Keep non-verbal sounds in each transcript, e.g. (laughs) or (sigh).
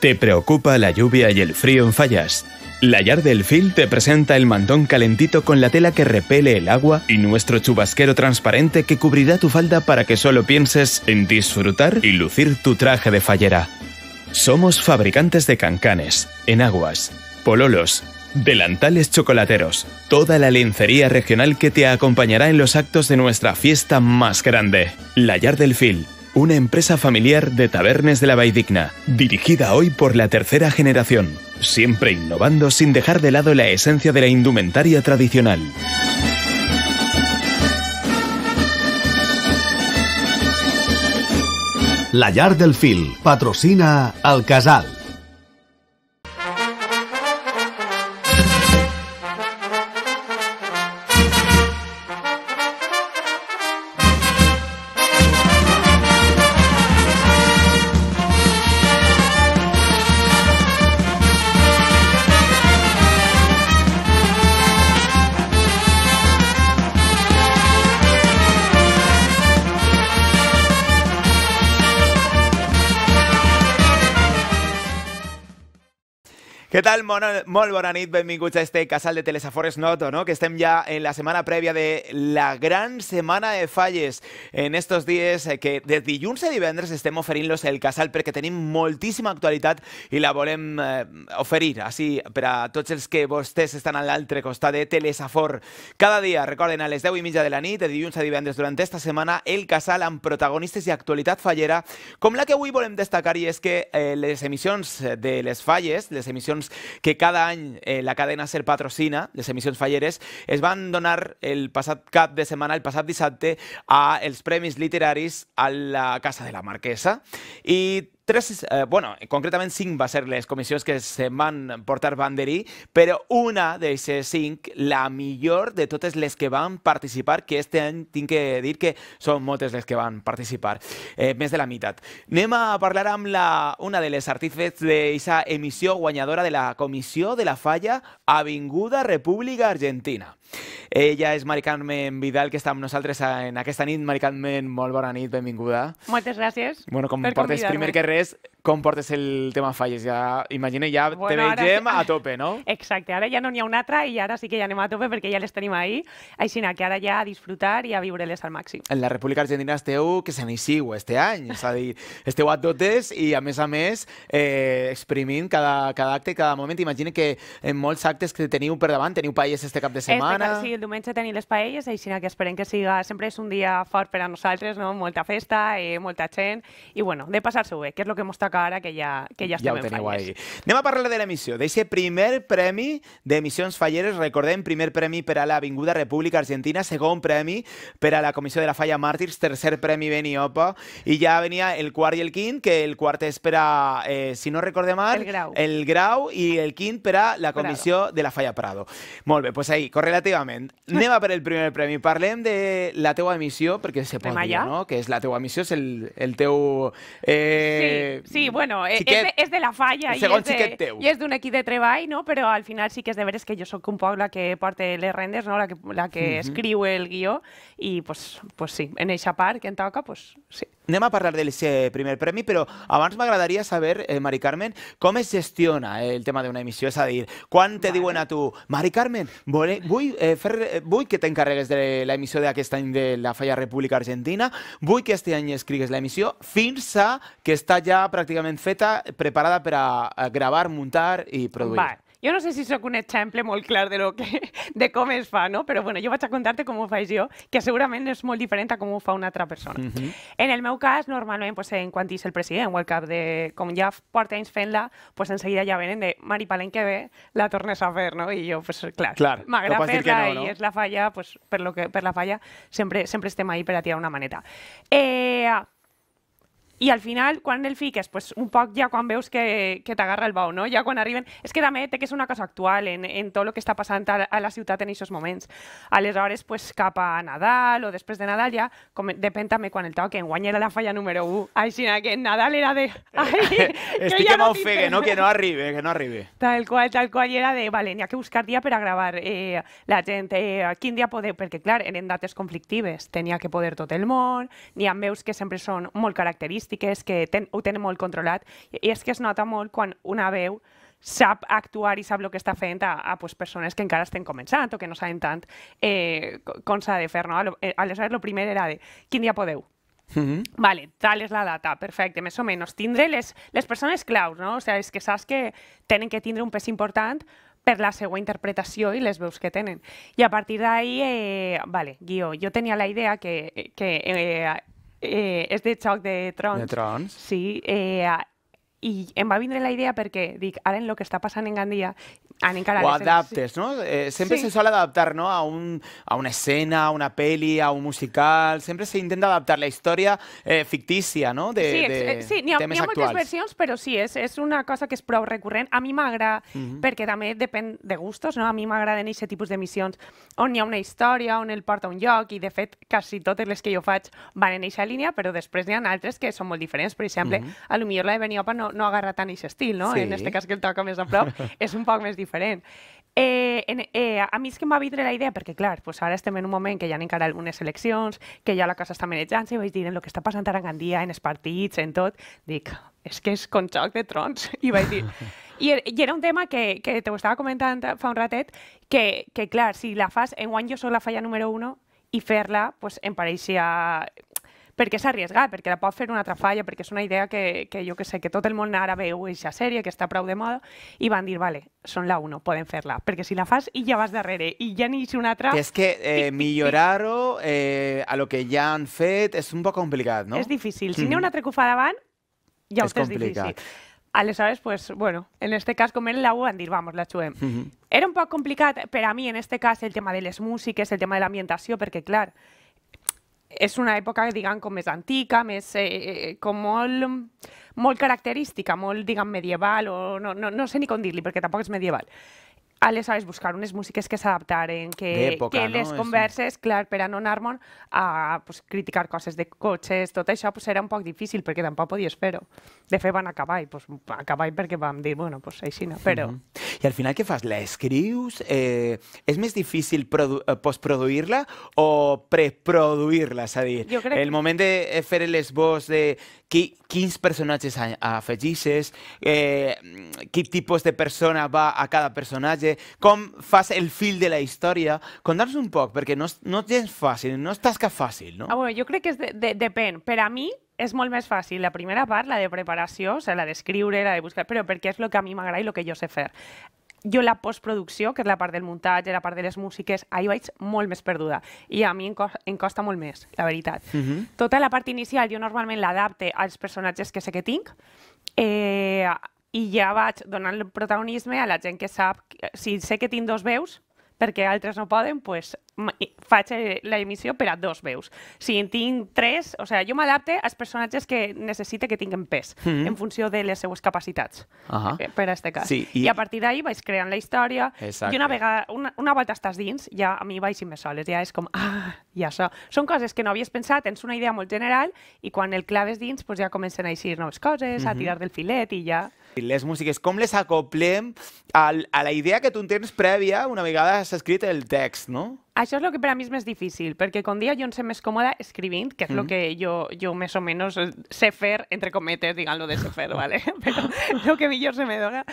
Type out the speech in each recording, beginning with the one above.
¿Te preocupa la lluvia y el frío en Fallas? La Yard del Fil te presenta el mantón calentito con la tela que repele el agua y nuestro chubasquero transparente que cubrirá tu falda para que solo pienses en disfrutar y lucir tu traje de fallera. Somos fabricantes de cancanes, enaguas, pololos, delantales chocolateros, toda la lencería regional que te acompañará en los actos de nuestra fiesta más grande. La Yard del Fil, una empresa familiar de tabernes de la Vaidigna, dirigida hoy por la tercera generación, siempre innovando sin dejar de lado la esencia de la indumentaria tradicional. La Llar del Fil patrocina el Casal. Què tal? Bona, molt bona nit, benvinguts a este casal de Telesafores Noto, ¿no? que estem ja en la setmana prèvia de la gran setmana de falles en estos dies eh, que de dilluns a divendres estem oferint-los el casal perquè tenim moltíssima actualitat i la volem eh, oferir així per a tots els que vostès estan a l'altre costat de Telesafor. Cada dia, recorden, a les 10 i mitja de la nit, de dilluns a divendres durant esta setmana, el casal amb protagonistes i actualitat fallera, com la que avui volem destacar i és que eh, les emissions de les falles, les emissions que cada any eh, la cadena Ser patrocina, les emissions falleres, es van donar el passat cap de setmana, el passat dissabte, a els Premis Literaris a la Casa de la Marquesa. I tres, eh, bueno, concretament cinc va ser les comissions que se van portar banderí, però una d'aquestes cinc, la millor de totes les que van participar, que este any tinc que dir que són moltes les que van participar, eh, més de la meitat. Anem a parlar amb la, una de les artífets d'aquesta emissió guanyadora de la Comissió de la Falla Avinguda República Argentina. Ella és Mari Carmen Vidal, que està amb nosaltres en aquesta nit. Mari Carmen, molt bona nit, benvinguda. Moltes gràcies Bueno, com portes primer que res, com portes el tema falles? Ja, imagina, ja Bueno, te ara vegem sí. a tope, no? (laughs) Exacte, ara ja no n'hi ha una altra i ara sí que ja anem a tope perquè ja les tenim ahí. Així que ara ja a disfrutar i a viure-les al màxim. En la República Argentina esteu que se n'hi este any, és a dir, esteu a totes i a més a més eh, exprimint cada, cada acte, cada moment. Imagina que en molts actes que teniu per davant, teniu paelles este cap de setmana. Este, sí, el diumenge tenim les paelles, així que esperem que siga... Sempre és un dia fort per a nosaltres, no? molta festa, eh, molta gent, i bueno, de passar-s'ho bé, que és el que ens toca ara, que ja, que ja ja estem ho en teniu falles. ahí. Anem a parlar de l'emissió, d'aquest primer premi d'emissions falleres. Recordem, primer premi per a l'Avinguda República Argentina, segon premi per a la Comissió de la Falla Màrtirs, tercer premi Beniopa, i ja venia el quart i el quint, que el quart és per a, eh, si no recordem mal, El grau. el grau i el quint per a la Comissió de la Falla Prado. Molt bé, doncs ahí, correlativament. Anem a per el primer premi. Parlem de la teua emissió, perquè se pot Anem dir, allà? no?, que és la teua emissió, és el, el teu... Eh, Sí, sí, bueno, eh, és, xiquet. de, és de la falla i és, de, xiquet teu. i és d'un equip de treball, no? però al final sí que és de veres que jo sóc un poc la que porta les rendes, no? la que, la que Mhm. escriu el guió, i pues, pues sí, en eixa part que em toca, pues sí. Anem a parlar d'aquest primer premi, però abans m'agradaria saber, eh, Mari Carmen, com es gestiona eh, el tema d'una emissió? És a dir, quan te Vale. diuen a tu, Mari Carmen, vole, vull, eh, fer, eh, vull que t'encarregues de l'emissió d'aquest any de la Falla República Argentina, vull que aquest any escrigues l'emissió, fins a que està ja pràcticament feta, preparada per a, gravar, muntar i produir. Va. Jo no sé si sóc un exemple molt clar de, lo que, de com es fa, no? però bueno, jo vaig a contar-te com ho faig jo, que segurament és molt diferent a com ho fa una altra persona. Mhm. En el meu cas, normalment, pues, en quan és el president o el cap de... Com ja porta anys fent-la, pues, en seguida ja venen de Mari, pa l'any que ve la tornes a fer, no? I jo, pues, clar, Clar, m'agrada fer-la no, no? i és la falla, pues, per, lo que, per la falla sempre, sempre estem ahí per a tirar una maneta. Eh, i al final, quan el fiques, pues, un poc ja quan veus que, que t'agarra el bou, no? Ja quan arriben... És que també té que és una cosa actual en, en tot el que està passant a, a la ciutat en aquests moments. Aleshores, pues, cap a Nadal o després de Nadal ja, com, depèn també quan el toquen. Guanya la falla número 1. Així que Nadal era de... Ai, (laughs) Estic que ja no m'ofegue, tinc no? Que no arribe, que no arribe. Tal qual, tal qual, i era de, vale, n'hi ha que buscar dia per a gravar eh, la gent, eh, quin dia poder, perquè clar, eren dates conflictives, tenia que poder tot el món, n'hi ha veus que sempre són molt característiques, característiques que ten, ho tenen molt controlat i és que es nota molt quan una veu sap actuar i sap el que està fent a, a pues, persones que encara estan començant o que no saben tant eh, com s'ha de fer. No? Eh, aleshores, el primer era de quin dia podeu? Mm -hmm. Vale, tal és la data, perfecte, més o menys. Tindre les, les persones claus, no? O sigui, és que saps que tenen que tindre un pes important per la seva interpretació i les veus que tenen. I a partir d'ahí, eh, vale, guió, jo tenia la idea que, que eh, eh, és de Xoc de Trons. De Trons. Sí, eh, i em va vindre la idea perquè dic, ara en el que està passant en Gandia han encarat... O adaptes, no? Eh, sempre sí. se sol adaptar, ¿no? A, un, a una escena, a una peli, a un musical... Sempre se intenta adaptar la història eh, fictícia, no? De, sí, de eh, sí n'hi ha, temes ha actuals. moltes versions, però sí, és, és una cosa que és prou recurrent. A mi m'agrada, mm Mhm. -hmm. perquè també depèn de gustos, no? A mi m'agraden aquest tipus d'emissions on hi ha una història, on el porta a un lloc, i de fet, quasi totes les que jo faig van en aquesta línia, però després n'hi ha altres que són molt diferents. Per exemple, mm -hmm. a lo millor la de Beniopa no, no agarra tant aquest estil, no? Sí. En este cas que el toca més a prop, (laughs) és un poc més diferent. Eh, en, eh, a mi és que em va vindre la idea, perquè clar, pues ara estem en un moment que hi ha encara algunes eleccions, que ja la cosa està manejant-se, i vaig dir, en el que està passant ara a Gandia, en els partits, en tot, dic, és que és con xoc de trons. (laughs) I vaig dir... I, er- I era un tema que, que te ho estava comentant fa un ratet, que, que clar, si la fas, en guany jo soc la falla número uno, i fer-la, pues, em pareixia perquè s'ha arriesgat, perquè la pot fer una altra falla, perquè és una idea que, que jo que sé, que tot el món ara veu aquesta sèrie, que està prou de moda, i van dir, vale, són la 1, poden fer-la, perquè si la fas i ja vas darrere, i ja n'hi una altra... És que eh, millorar-ho eh, a lo que ja han fet és un poc complicat, no? És difícil. Si n'hi ha una altra que ho fa davant, ja És ho tens complicat. difícil. Aleshores, pues, bueno, en este cas, com era la U, van dir, vamos, la xuem. Era un poc complicat per a mi, en este cas, el tema de les músiques, el tema de l'ambientació, perquè, clar, és una època, diguem, com més antica, més, eh, eh, com molt, molt característica, molt, diguem, medieval, o no, no, no sé ni com dir-li, perquè tampoc és medieval. Aleshores, buscar unes músiques que s'adaptaren, que, que no? les És un- converses, clar, per a no anar-me'n a pues, criticar coses de cotxes, tot això pues, era un poc difícil, perquè tampoc podies fer-ho. De fet, van a cavall, pues, a cavall perquè vam dir, bueno, pues, així no, però... Mhm. I al final què fas? La escrius? Eh, és més difícil eh, postproduir-la o preproduir-la? És a dir, crec el moment de fer l'esbós de qui, quins personatges afegixes, eh, quin tipus de persona va a cada personatge, com fas el fil de la història. Contar-nos un poc, perquè no, no és gens fàcil, no és tasca fàcil, no? Ah, bueno, jo crec que és de, de, depèn. Per a mi és molt més fàcil la primera part, la de preparació, o sigui, la d'escriure, la de buscar, però perquè és el que a mi m'agrada i el que jo sé fer. Jo la postproducció, que és la part del muntatge, la part de les músiques, ahir vaig molt més perduda. I a mi em, cos em costa molt més, la veritat. Mhm. Tota la part inicial jo normalment l'adapte als personatges que sé que tinc, eh, i ja vaig donant el protagonisme a la gent que sap... que- Si sé que tinc dos veus, perquè altres no poden, pues, i- faig eh, la emissió per a dos veus. Si en tinc tres, o sigui, jo m'adapte als personatges que necessite que tinguen pes, Mhm. en funció de les seues capacitats, Ahà. eh, per a este cas. Sí, I... i- I a partir d'ahir vaig creant la història, Exacte. i una vegada, una, una volta estàs dins, ja a mi vaig més soles, ja és com, (laughs) ah, ja això. Són coses que no havies pensat, tens una idea molt general, i quan el claves dins, pues ja comencen a eixir noves coses, a tirar del filet, i ja... Les músiques, com les acoplem al, a la idea que tu en tens prèvia una vegada has escrit el text, no? Això és el que per a mi és més difícil, perquè com dia jo em sé més còmoda escrivint, que és el Mhm. que jo, jo més o menys sé fer, entre cometes, diguem-lo de sé fer, (laughs) ¿vale? Però el que millor se me dona.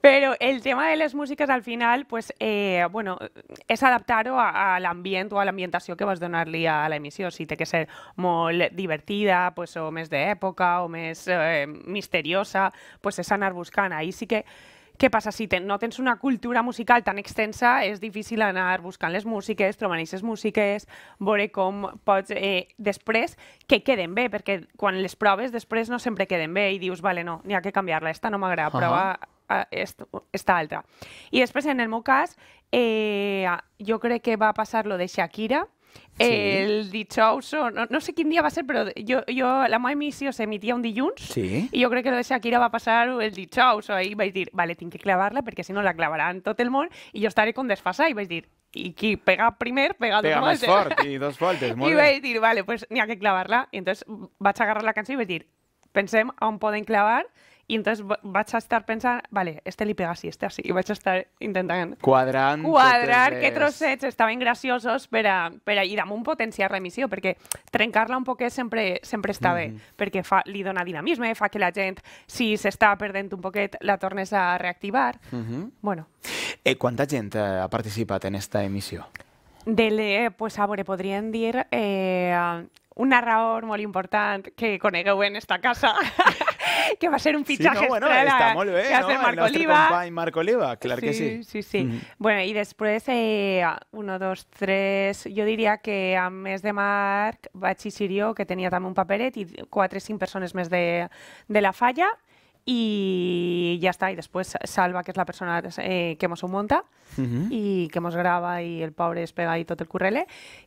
Però el tema de les músiques al final, pues, eh, bueno, és adaptar-ho a, a l'ambient o a l'ambientació que vas donar-li a l'emissió. Si té que ser molt divertida, pues, o més d'època, o més eh, misteriosa, pues és anar buscant. Ahí sí que què passa? Si ten, no tens una cultura musical tan extensa, és difícil anar buscant les músiques, trobant aquestes músiques, veure com pots... Eh, després, que queden bé, perquè quan les proves després no sempre queden bé i dius, vale, no, n'hi ha que canviar-la, esta no m'agrada, Ahà. prova a, est, esta altra. I després, en el meu cas, eh, jo crec que va passar lo de Shakira, Sí. el dijous, o no, no sé quin dia va ser, però jo, jo, la meva emissió s'emitia un dilluns, Sí. i jo crec que lo de Shakira va passar el dijous, o ahir vaig dir, vale, tinc que clavar-la perquè si no la clavaran tot el món i jo estaré com desfasat i vaig dir, i qui pega primer, pega, Pega dos més voltes. fort i dos voltes, molt (laughs) I bé. vaig dir, vale, pues n'hi ha que clavar-la. I entonces vaig agarrar la cançó i vaig dir, pensem on poden clavar i entonces va- vaig estar pensant, vale, este li pega així, este així, i vaig estar intentant Quadrant... quadrar que trossets estaven graciosos per a, per a, i damunt potenciar l'emissió, perquè trencar-la un poquet sempre, sempre està bé, perquè fa, li dona dinamisme, fa que la gent, si s'està perdent un poquet, la tornes a reactivar. Mhm. Bueno, Eh, quanta gent eh, ha participat en esta emissió? de le, pues a veure, podríem dir eh, un narrador molt important que conegueu en esta casa, (laughs) (laughs) que va ser un fitxatge sí, no, bueno, estrella, està molt bé, que va no? ser Marc Oliva. company Marc Oliva, clar que sí. Sí, sí. Mhm. Bueno, i després, eh, uno, dos, tres... Jo diria que a més de Marc vaig eixir jo, que tenia també un paperet, i quatre, cinc persones més de, de la falla, i ja està. I després Salva, que és la persona eh, que mos ho munta, Mhm. i que mos grava, i el pobre es pega i tot el currele.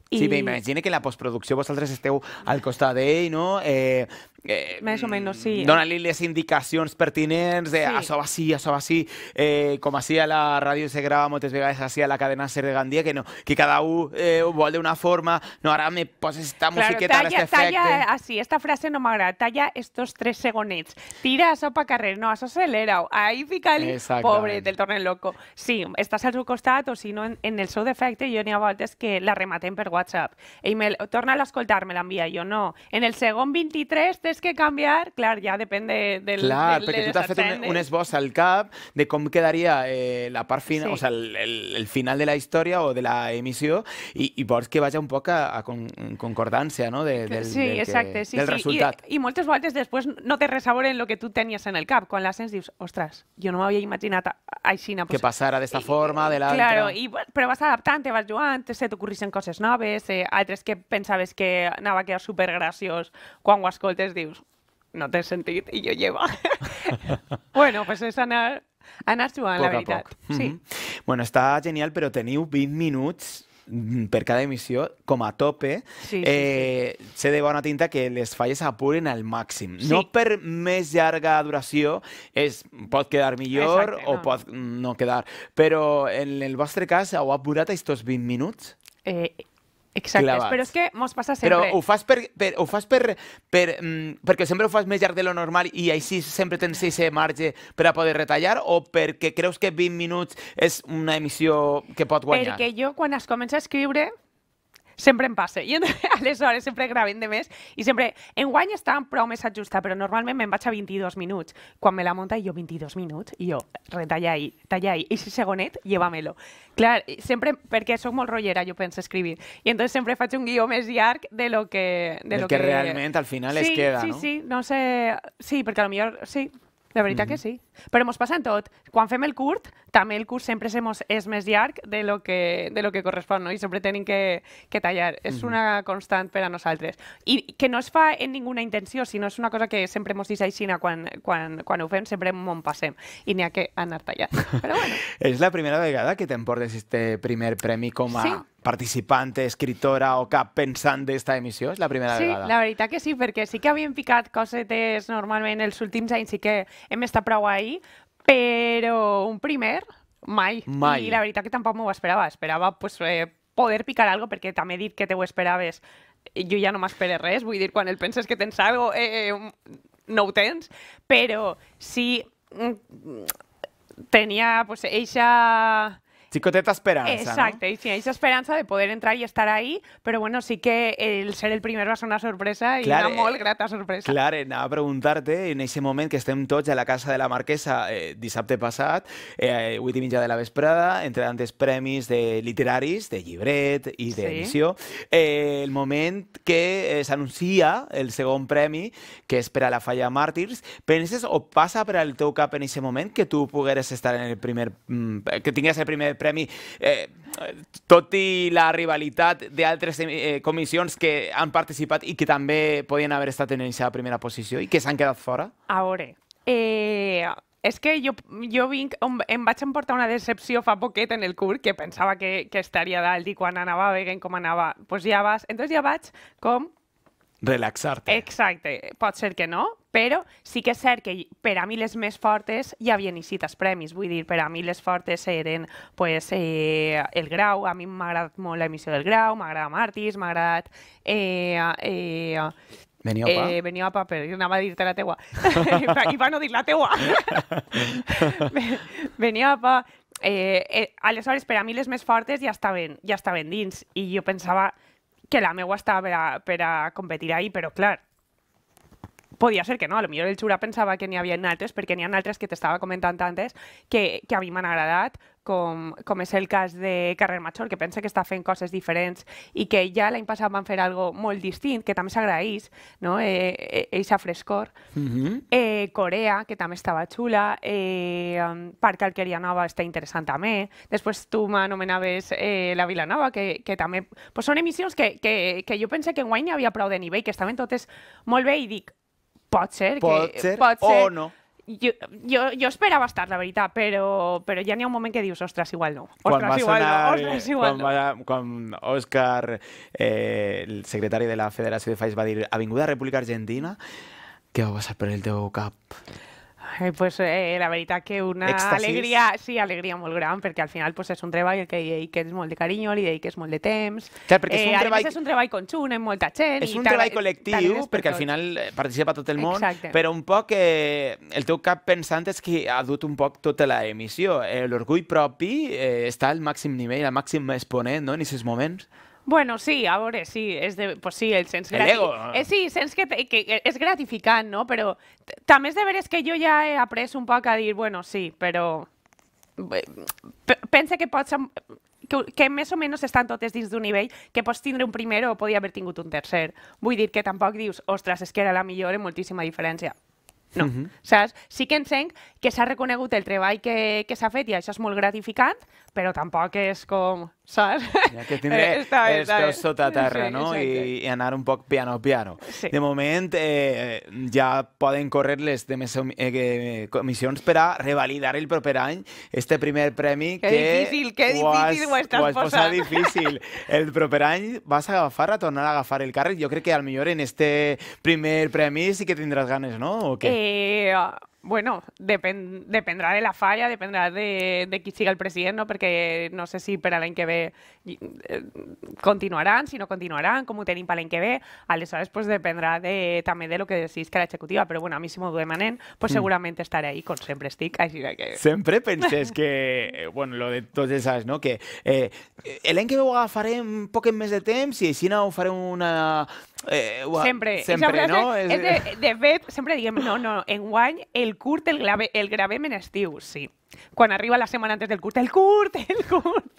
I... Sí, m'imagino que en la postproducció vosaltres esteu al costat d'ell, no? Eh, eh, Més o menys, sí. Dona-li les indicacions pertinents de Sí. això va així, això va així, eh, com així a la ràdio se grava moltes vegades així a la cadena Ser de Gandia, que, no, que cada un eh, ho vol d'una forma, no, ara me poses esta Claro, musiqueta, talla, este efecte... talla así, esta frase no m'agrada, talla estos tres segonets, tira això pa carrer, no, això acelera, ahí fica-li, pobre, te'l tornen loco. Sí, estàs al seu costat, o si no, en, en el seu defecte, jo n'hi ha voltes que la rematem per WhatsApp. Ell me, torna a escoltar, me l'envia, jo no. En el segon 23 tens que canviar, clar, ja depèn de, del, Clar, del, perquè de tu t'has fet un, un esbós al cap de com quedaria eh, la part final, Sí. o sea, el, el, el final de la història o de la emissió i, i vols que vagi un poc a, a con, concordància no? de, del, sí, del, que- exacte, sí, del sí. resultat. I, I moltes voltes després no té res a veure en el que tu tenies en el cap. Quan la sents dius, ostres, jo no m'havia imaginat així. que passara d'esta forma, de l'altra. Claro, i, però vas adaptant, te vas jugant, se t'ocorreixen coses noves, eh, altres que pensaves que anava a quedar supergraciós, quan ho escoltes dius, no té sentit, i jo lleva. (laughs) bueno, pues és anar, anar jugant, la Poc a veritat. poc. Sí. Mhm. Bueno, està genial, però teniu 20 minuts mm, per cada emissió com a tope. Sí, sí, eh, Sé de bona tinta que les falles apuren al màxim. Sí. No per més llarga duració, és, pot quedar millor Exacte, o no. pot no quedar. Però en el vostre cas, heu apurat aquests 20 minuts? Eh, exacte, Clavats. però és que mos passa Però sempre. ho fas, per, per, ho fas per, per, mm, perquè sempre ho fas més llarg de lo normal i així sempre tens aquest marge per a poder retallar o perquè creus que 20 minuts és una emissió que pot guanyar? Perquè jo, quan es comença a escriure, sempre em passa. I (laughs) aleshores sempre gravem de més i sempre... En guany està prou més ajustat, però normalment me'n vaig a 22 minuts. Quan me la munta, jo 22 minuts, i jo retalla ahí, talla ahí, i si segonet, llévamelo. Clar, sempre, perquè sóc molt rotllera, jo penso escrivir, i entonces sempre faig un guió més llarg de lo que... De Del lo que realment al final es sí, queda, sí, no? Sí, no sé... Sí, perquè potser sí, la veritat que sí. Però mos passa en tot. Quan fem el curt, també el curt sempre se mos és més llarg de lo que, de lo que correspon, no? I sempre tenim que, que tallar. És una constant per a nosaltres. I que no es fa en ninguna intenció, sinó és una cosa que sempre mos dice aixina quan, quan, quan ho fem, sempre m'ho passem. I n'hi ha que anar tallant. Però bueno, (laughs) És la primera vegada que t'emportes este primer premi com a Sí. participant, escritora o cap pensant d'esta emissió? És la primera sí, vegada. la veritat que sí, perquè sí que havíem picat cosetes normalment els últims anys, sí que hem estat prou ahí, però un primer, mai. Mai. I la veritat que tampoc m'ho esperava. Esperava pues, eh, poder picar algo, perquè també he dit que te ho esperaves. Jo ja no m'espero res, vull dir, quan el penses que tens algo, eh, eh, no ho tens, però sí mm, tenia pues, eixa... Xicoteta esperança, Exacte, i sí, aquesta esperança de poder entrar i estar ahí, però bueno, sí que el ser el primer va ser una sorpresa i Clar, una eh, molt grata sorpresa. Clar, anava a preguntar-te, en aquest moment que estem tots a la casa de la Marquesa eh, dissabte passat, eh, 8 i mitja de la vesprada, entre tantes premis de literaris, de llibret i d'edició, eh, el moment que eh, s'anuncia el segon premi, que és per a la Falla Màrtirs, penses o passa per al teu cap en aquest moment que tu pogueres estar en el primer... mm, que tingués el primer premi, eh, tot i la rivalitat d'altres eh, comissions que han participat i que també podien haver estat en aquesta primera posició i que s'han quedat fora? A veure, eh, és que jo, jo vinc, em, vaig emportar una decepció fa poquet en el curt, que pensava que, que estaria dalt i quan anava veient com anava, pues ja vas... Entonces ja vaig com Relaxar-te. Exacte, pot ser que no, però sí que és cert que per a mi les més fortes ja havien eixit els premis, vull dir, per a mi les fortes eren pues, eh, el Grau, a mi m'ha agradat molt l'emissió del Grau, m'ha agradat Martis, m'ha agradat eh, eh, Beniopa? Eh, Beniopa, però jo anava a dir-te la teua. (laughs) I va- no dir la teua. (laughs) Beniopa. Eh, eh, aleshores, per a mi les més fortes ja estaven, ja estaven dins i jo pensava que la meua estava per a, per a competir ahí, però clar, podia ser que no, a lo millor el Xura pensava que n'hi havia altres, perquè n'hi ha altres que t'estava comentant antes que, que a mi m'han agradat, com, com és el cas de Carrer Major, que pensa que està fent coses diferents i que ja l'any passat van fer algo molt distint, que també s'agraeix, no? Eh, eh, eixa frescor. Mhm. Eh, Corea, que també estava xula, eh, um, Parc Alqueria Nova està interessant també, després tu m'anomenaves eh, La Vilanova, que, que també... Pues són emissions que, que, que jo pensé que enguany hi havia prou de nivell, que estaven totes molt bé i dic, pot ser, Pot que, ser pot ser o no. Jo, jo, jo esperava estar, la veritat, però, però ja n'hi ha un moment que dius, ostres, igual no. quan Ostres, va igual sonar, no. Ostres, igual quan, no. va, quan Òscar, eh, el secretari de la Federació de Falls, va dir Avinguda República Argentina, què va passar per el teu cap? Ai, pues, eh, la veritat que una Èxtasis? alegria, sí, alegria molt gran, perquè al final pues, és un treball que hi dediques molt de carinyo, li dediques molt de temps. Clar, perquè és un a treball- és un treball conjunt amb molta gent. És un treball col·lectiu, t'alegres per perquè al final eh, participa tot el món, Exacte. però un poc eh, el teu cap pensant és que ha dut un poc tota la emissió. Eh, L'orgull propi eh, està al màxim nivell, al màxim exponent, no?, en aquests moments. Bueno, sí, a veure, sí, és de, pues sí, el sens grati- ego. Eh, sí, sents que, te- que, que és gratificant, no? Però també és de veres que jo ja he après un poc a dir, bueno, sí, però pensa que pots que, que més o menys estan totes dins d'un nivell que pots tindre un primer o podia haver tingut un tercer. Vull dir que tampoc dius, ostres, és que era la millor en moltíssima diferència. No, saps? Sí que entenc que s'ha reconegut el treball que, que s'ha fet i això és molt gratificant, però tampoc és com, saps? Ja que tindré (laughs) Eh, està bé, els està peus bé. sota terra, Sí, no? exacte. I, I anar un poc piano piano. Sí. De moment, eh, ja poden córrer les demés eh, comissions per a revalidar el proper any este primer premi Que que... difícil, que ho has- difícil ho estàs ho has posat difícil. El proper any vas a agafar, a tornar a agafar el càrrec. Jo crec que al millor en este primer premi sí que tindràs ganes, no? O què? Eh, bueno, depen, dependrà de la falla, dependrà de, de qui siga el president, no? perquè no sé si per a l'any que ve eh, continuaran, si no continuaran, com ho tenim per l'any que ve, aleshores pues, dependrà de, també de lo que decidisca l'executiva, però bueno, a mi si m'ho demanen, pues, segurament estaré ahí, com sempre estic, així que... Sempre penses que, eh, bueno, lo de tots anys, no? Que eh, l'any que ve ho agafarem un poc més de temps i així no ho farem una... Eh, ho- Sempre. Sempre, frase no? És de, de fet, sempre diguem, no, no, enguany el curt el, grave, el gravem en estiu, sí. Quan arriba la setmana antes del curt, el curt, el curt.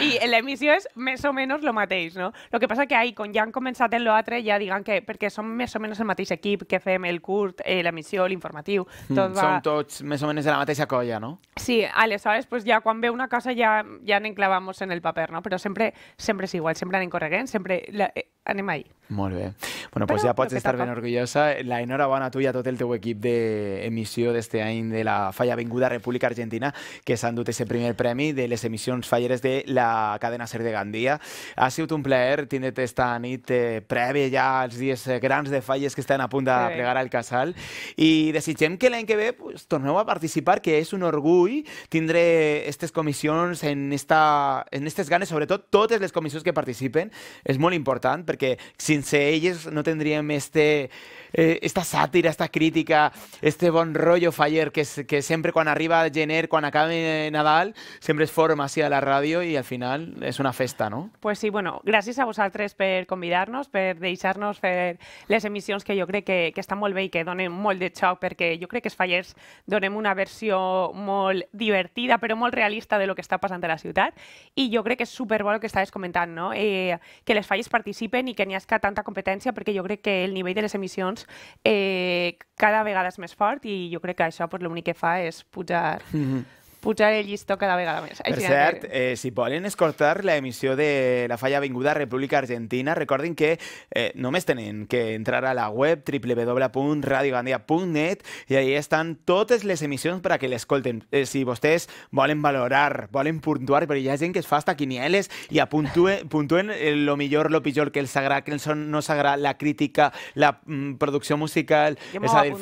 I l'emissió és més o menys el mateix, no? El que passa que ahir, quan ja han començat en l'altre, ja diguen que, perquè som més o menys el mateix equip que fem el curt, eh, l'emissió, l'informatiu, tot Mm, va... Som tots més o menys de la mateixa colla, no? Sí, aleshores, pues ja quan ve una cosa ja, ja anem clavamos en el paper, no? Però sempre, sempre és igual, sempre anem corregent, sempre la, eh, anem ahí. Molt bé. Bueno, pues Però ja pots estar toca. ben orgullosa. La enhorabona a tu i a tot el teu equip d'emissió d'este any de la Falla Avinguda República Argentina, que s'han dut ese primer premi de les emissions falleres de la cadena SER de Gandia. Ha sigut un plaer tindre't esta nit eh, prèvia ja als dies eh, grans de falles que estan a punt de bé. plegar al casal i desitgem que l'any que ve pues, torneu a participar, que és un orgull tindre aquestes comissions en, esta, en estes ganes, sobretot totes les comissions que participen, és molt important perquè sense elles no tindríem este, eh, esta sàtira, esta crítica, este bon rotllo faller que, es- que sempre quan arriba gener, quan acaba Nadal, sempre es forma així a la ràdio i al final és una festa, no? Pues sí, bueno, gràcies a vosaltres per convidar-nos, per deixar-nos fer que jo crec que, que estan molt bé que donen molt de xoc, perquè jo crec que els fallers donem una versió molt divertida, però molt realista de lo que està passant a la ciutat, i jo crec que és superbo el que estaves comentant, no? Eh, que les falles participen i que n'hi hagi tanta competència, perquè jo crec que el nivell de les emissions eh, cada vegada és més fort i jo crec que això pues, l'únic que fa és pujar, pujar el llistó cada vegada més. Per Així cert, que- eh, si volen escoltar la emissió de la Falla Avinguda República Argentina, recordin que eh, només tenen que entrar a la web www.radiogandia.net i ahí estan totes les emissions per a que l'escolten. Eh, si vostès volen valorar, volen puntuar, però hi ha gent que es fa hasta quinieles i apuntuen, (laughs) puntuen eh, lo millor, lo pitjor, que els agrada, que els no s'agrada, la crítica, la mm, producció musical... Jo m'ho a dir,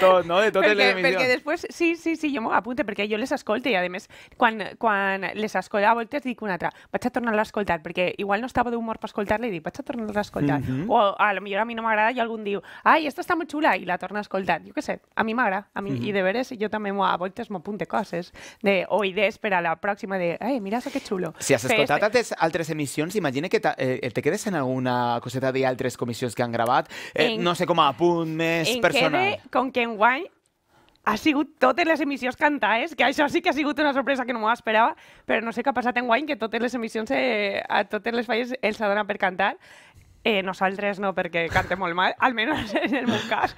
tot, no? De totes perquè, les emissions. perquè després, sí, sí, sí, jo m'ho apunte, perquè jo les les escolta i a més quan, quan les escolta a voltes dic una altra, vaig a tornar-la a escoltar perquè igual no estava d'humor per escoltar-la i dic, vaig a tornar-la a escoltar. Mhm. O a lo millor a mi no m'agrada i algun diu, ai, esta està molt xula i la torna a escoltar. Jo què sé, a mi m'agrada. A mi, Mhm. I de veres jo també a voltes m'apunte coses de, o idees per a la pròxima de, ai, mira això que xulo. Si has escoltat altres, altres emissions, imagina que eh, te quedes en alguna coseta d'altres comissions que han gravat, eh, En- no sé, com a punt més personal. quede com que enguany ha sigut totes les emissions cantades, que això sí que ha sigut una sorpresa que no m'ho esperava, però no sé què ha passat enguany, que totes les emissions, eh, a totes les falles els donen per cantar. Eh, nosaltres no, perquè cante molt mal, (laughs) almenys en el meu cas.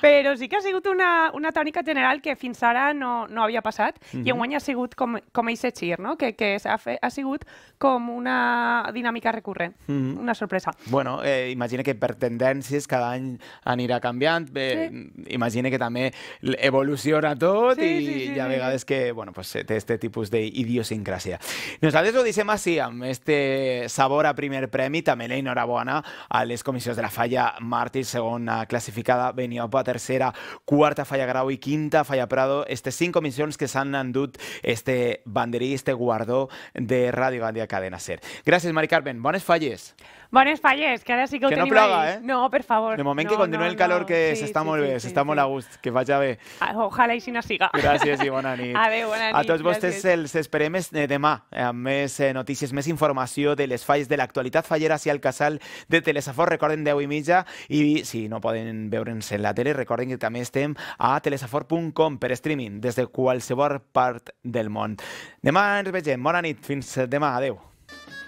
Però sí que ha sigut una, una tònica general que fins ara no, no havia passat i enguany ha sigut com, com aquest gir, no? que, que ha, fe, ha sigut com una dinàmica recurrent, Mhm. una sorpresa. Bueno, eh, imagina que per tendències cada any anirà canviant, eh, imagina que també evoluciona tot Sí, i sí, sí, ha sí. vegades que bueno, pues, té este tipus d'idiosincràsia. Nosaltres ho deixem així, amb este sabor a primer premi, també l'enhorabona a les comissions de la falla Màrtir, segona classificada, Beniopa, tercera, quarta falla Grau i quinta falla Prado, aquestes cinc comissions que s'han endut este banderí, este guardó de Ràdio Gandia Cadena Ser. Gràcies, Mari Carmen. Bones falles. Bones falles, que ara sí que ho Que no tenim ploga, ahí. eh? No, per favor. De moment no, que continuï no, el calor no. que s'està sí, molt sí, bé, s'està sí. molt a gust, que vagi bé. Ah, Ojalà i si no siga. Gràcies i bona nit. (laughs) Adéu, bona A nit, tots vostès gràcies. els esperem eh, demà amb més eh, notícies, més informació de les falles de l'actualitat fallera i al casal de Telesafor. Recorden 10 i mitja i si no poden veure'ns en la tele, recorden que també estem a telesafor.com per streaming des de qualsevol part del món. Demà ens vegem. Bona nit. Fins demà. Adeu.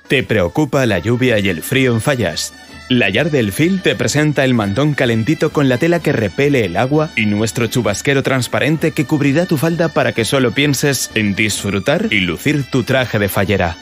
¿Te preocupa la lluvia y el frío en fallas? La Yar del Fil te presenta el mantón calentito con la tela que repele el agua y nuestro chubasquero transparente que cubrirá tu falda para que solo pienses en disfrutar y lucir tu traje de fallera.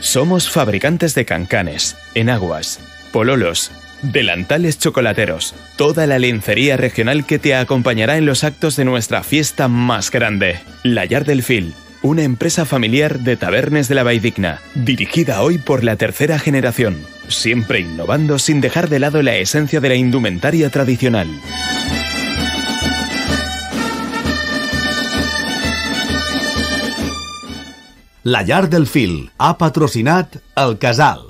Somos fabricantes de cancanes, enaguas, pololos, delantales chocolateros, toda la lencería regional que te acompañará en los actos de nuestra fiesta más grande. La Yar del Fil, una empresa familiar de tabernes de la Vaidigna, dirigida hoy por la tercera generación, siempre innovando sin dejar de lado la esencia de la indumentaria tradicional. La llar del fil ha patrocinat el casal.